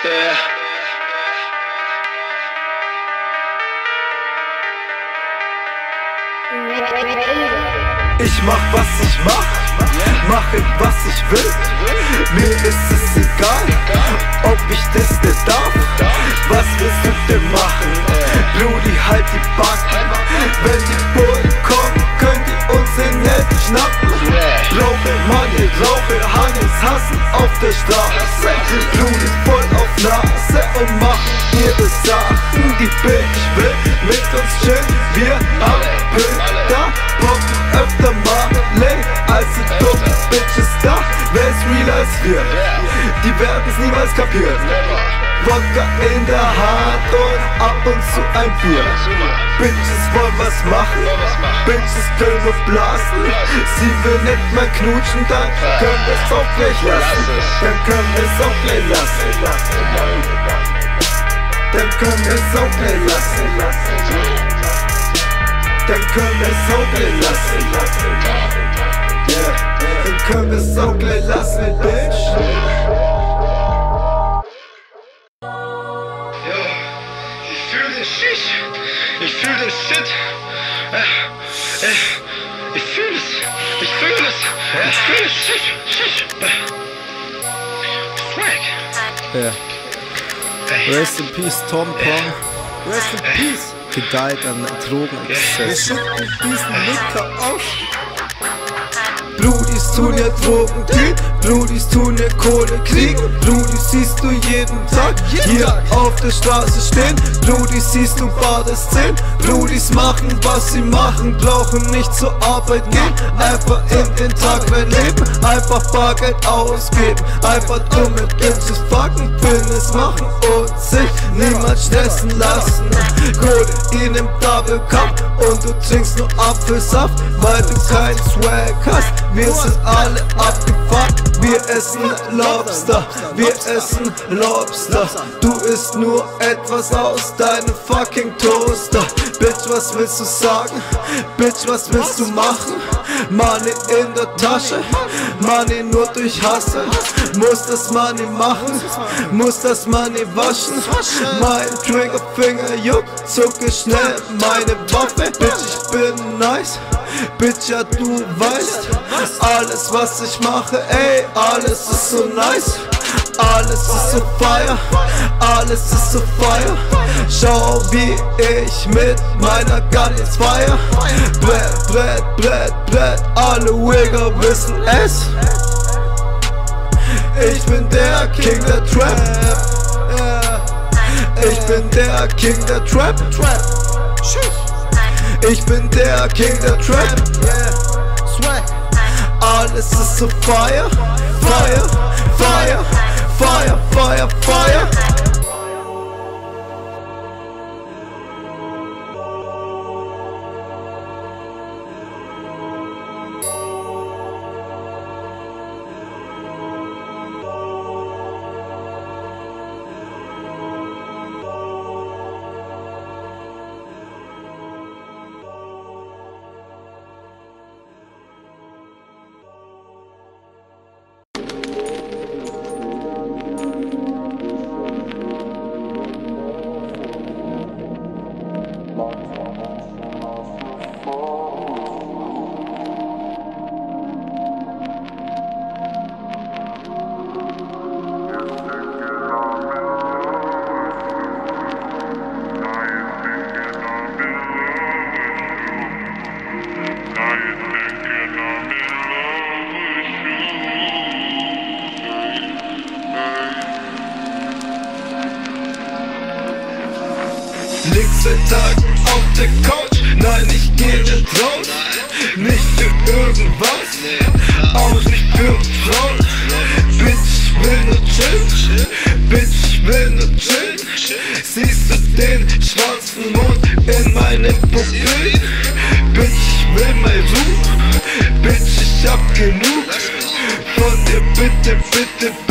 Ich mach was ich mach, mache was ich will. Mir ist es egal, ob ich das Sachen. Die Bitch will mit uns chillen, wir haben Bilder, poppen öfter mal lay als die dummen Bitches da. Wer real als wir? Die werden es niemals kapieren. Wodka in der Hand und ab und zu ein Bier. Bitches wollen was machen, Bitches können nur blasen. Sie will nicht mehr knutschen, dann können wir es auch gleich lassen. Dann können wir es auch gleich lassen. Dann können wir es auch gleich lassen. Dann können wir es auch gleich lassen. Yeah. Dann können wir es auch gleich lassen, Bitch. Ja, ich fühl den Shit. Ich fühl den Shit. Äh, äh, ich fühl es. Ich fühl es. Ich fühl es. Shit. Shit. Äh, Swag. Ja. Rest in Peace, Tom Pong. Rest in Peace. Gedeiht an Wir Drogenexzess. schütten diesen Licker auf. Brudis tun ja Drogen kriegen, Brudis tun ja Kohle kriegen, Brudis siehst du jeden Tag hier auf der Straße stehen, Brudis siehst du Badeszenen, Brudis machen was sie machen, brauchen nicht zur Arbeit gehen, einfach in den Tag rein leben, einfach Bargeld ausgeben, einfach dumme Bitches fucken, Business machen und sich niemals stressen lassen. Kohle in dem Double Cup. Und du trinkst nur Apfelsaft, weil du keinen Swag hast. Wir sind alle abgefuckt, wir essen Lobster, wir essen Lobster. Du isst nur etwas aus deinem fucking Toaster. Bitch, was willst du sagen? Bitch, was willst du machen? Money in der Tasche, Money nur durch Hasse. Muss das Money machen, muss das Money waschen. Mein Triggerfinger juckt, zucke schnell meine Waffe. Bitch, ich bin nice. Bitch, ja du weißt, alles was ich mache, ey, alles ist so nice. Alles ist so fire, alles ist so fire. Schau, wie ich mit meiner Gun jetzt feier. Brett, Brett, Brett, Brett, alle Wigger wissen es. Ich bin der King der Trap. Ich bin der King der Trap. Ich bin der King der Trap. Alles ist so fire, fire, fire, fire, fire, fire. Seit Tagen auf der Couch, nein, ich gehe nicht raus. Nicht für irgendwas, auch nicht für Frauen. Bitch, ich will nur chillen, Bitch, ich will nur chillen. Siehst du den schwarzen Mond in meinen Pupillen? Bitch, ich will mal Ruhe, Bitch, ich hab genug. Von dir bitte, bitte, bitte,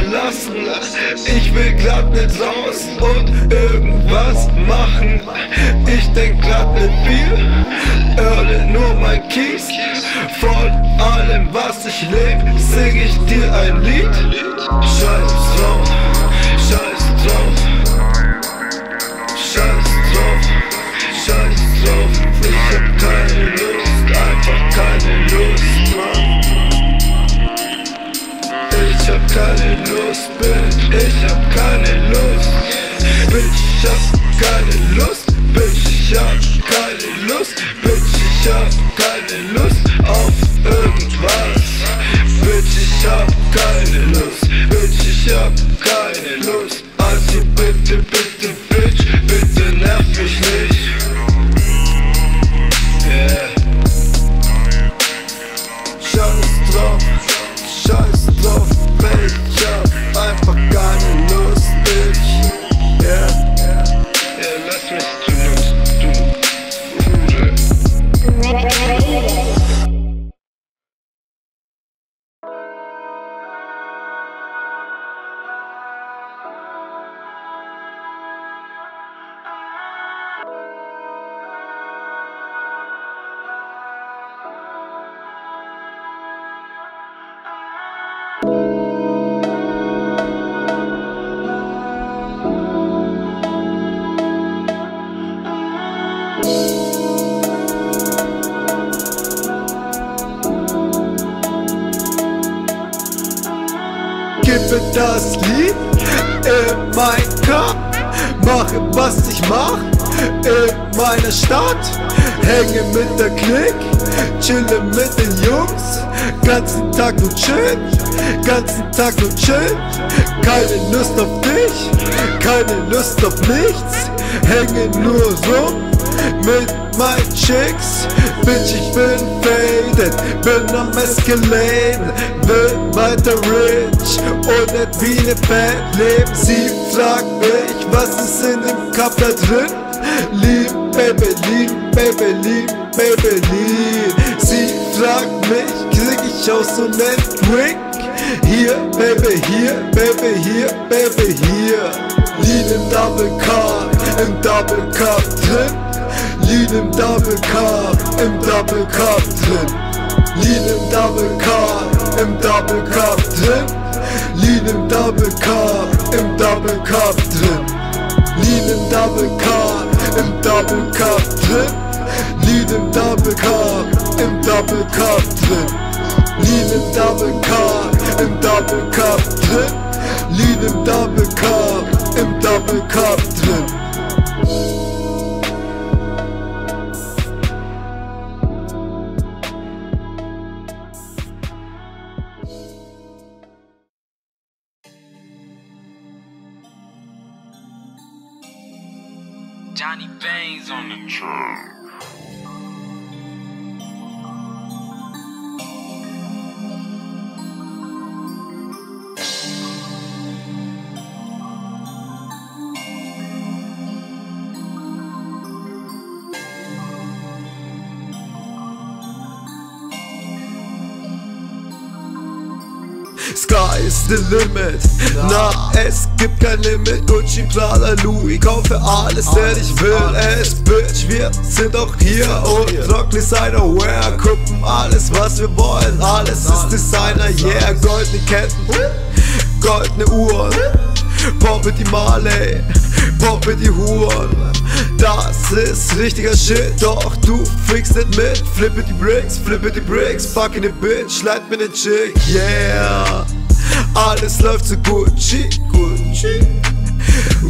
verlassen. Ich will glatt nicht raus und irgendwas machen. Ich denk glatt nicht viel, höre nur mein Kies. Von allem, was ich leb, sing ich dir ein Lied. Scheiß drauf, scheiß drauf. Gebe das Lied in mein Kopf. Mache was ich mach in meiner Stadt. Hänge mit der Klick, chille mit den Jungs. Ganzen Tag nur chill, ganzen Tag nur chill. Keine Lust auf dich, keine Lust auf nichts. Hänge nur rum mit meinen Chicks Bitch, ich bin faded, bin am Escalade Will weiter rich und nicht wie ne Band leben Sie fragt mich, was ist in dem Cup da drin? Lieb, Baby, lieb, Baby, lieb, Baby, lieb Sie fragt mich, krieg ich auch so nen Drink? Hier, Baby, hier, Baby, hier, Baby, hier Lean im Double Cup, im Double Cup drin Lean im Double Cup, im Double Cup drin Lean im Double Cup, im Double Cup drin Lean im Double Cup, im Double Cup drin Lean im Double Cup, im Double Cup drin Lean im Double Cup, im Double Cup drin Lean im Double Cup, im Double Cup drin Lean im Double Cup, im Double Cup drin Sky is the limit. Na, es gibt kein Limit. Gucci, Prada, Louis, kaufe alles, denn ich will es, Bitch. Wir sind auch hier und Rock Designer Wear. Gucken alles, was wir wollen. Alles ist Designer, yeah. Goldene Ketten, goldene Uhren. Poppe die Marley, poppe die Huren. Das ist richtiger Shit, doch du freakst nicht mit. Flippe die Bricks, flippe die Bricks, fuck in die Bitch, leid mir ne Chick, yeah. Alles läuft so Gucci, Gucci.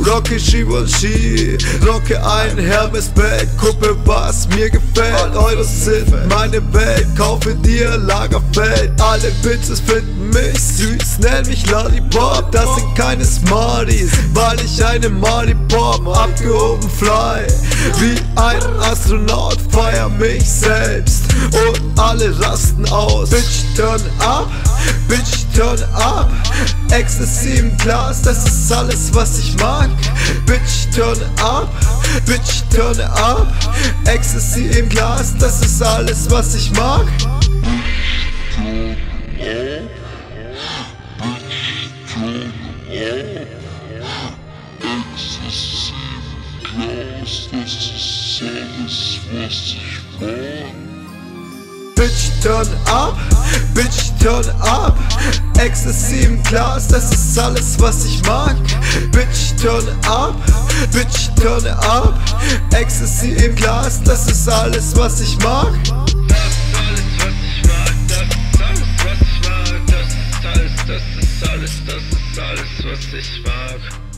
Rocke Givenchy, rocke ein Hermes-Bag, gucke was mir gefällt. Euros sind meine Welt, kaufe dir Lagerfeld. Alle Bitches finden mich süß, nenn mich Lollipop. Das sind keine Smarties, weil ich eine Pop abgehoben fly. Wie ein Astronaut feier mich selbst und alle rasten aus. Bitch turn up, bitch turn up. Ecstasy im Glas, das ist alles was ich mag. Bitch turn up, bitch turn up. Ecstasy im Glas, das ist alles was ich mag. Bitch, turn up, Bitch, turn up. Ecstasy im Glas, das ist alles, was ich mag. Bitch, turn up, Bitch, turn up. Ecstasy im Glas, das ist alles, was ich mag. Das ist alles, das ist alles, was ich mag.